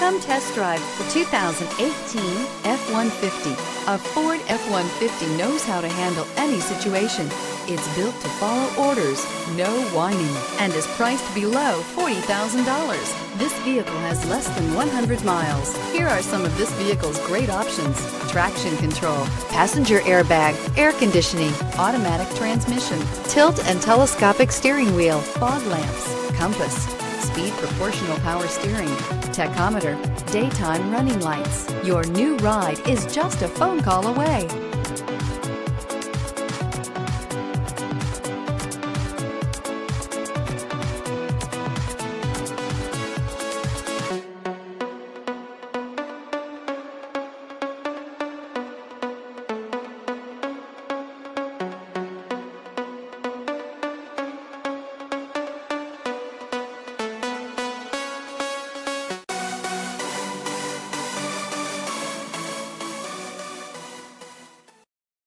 Come test drive the 2018 F-150. A Ford F-150 knows how to handle any situation. It's built to follow orders, no whining, and is priced below $40,000. This vehicle has less than 100 miles. Here are some of this vehicle's great options. Traction control, passenger airbag, air conditioning, automatic transmission, tilt and telescopic steering wheel, fog lamps, compass, speed proportional power steering, tachometer, daytime running lights. Your new ride is just a phone call away.